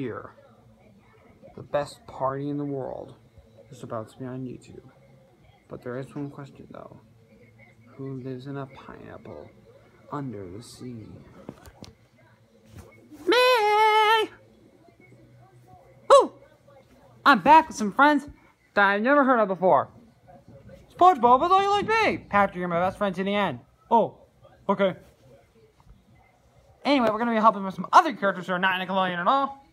Here, the best party in the world is about to be on YouTube. But there is one question though. Who lives in a pineapple under the sea? Me! Ooh! I'm back with some friends that I've never heard of before. SpongeBob, I thought you liked me! Patrick, you're my best friend to the end. Oh, okay. Anyway, we're gonna be helping with some other characters who are not Nickelodeon at all.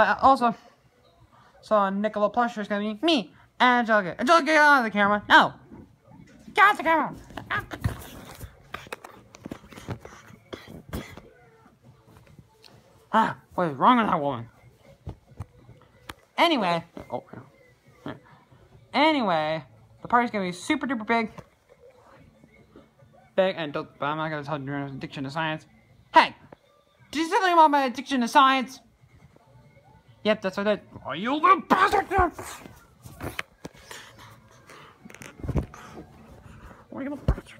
But also, so Nickeloplush is gonna be me, Angelica. Angelica, get out of the camera. No! Get out of the camera! Ah, what is wrong with that woman? Anyway, oh. Anyway, the party's gonna be super duper big. Big, and but I'm not gonna tell you addiction to science. Hey! Did you say something about my addiction to science? Yep, that's what I did. Are you little bastard? Are you little bastard?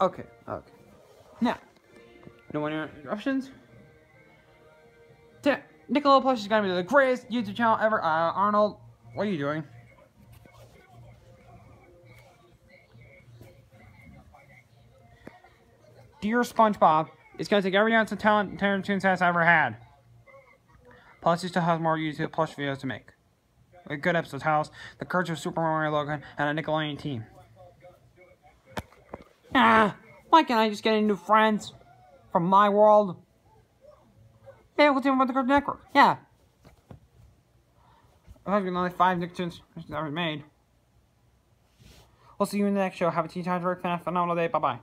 Okay, okay. Now, no more interruptions. Yeah, Nickeloplush is gonna be the greatest YouTube channel ever. Uh, Arnold, what are you doing? Dear SpongeBob, it's gonna take every ounce of talent Terran Toons has ever had. Plus, he still has more YouTube Plush videos to make. A good episode house, the courage of Super Mario Logan and a Nickelodeon team. Ah, why can't I just get any new friends from my world? Maybe we'll team with the Cartoon Network. Yeah. I've got only five Nicktoons ever made. We'll see you in the next show. Have a tea time, a phenomenal day. Bye bye.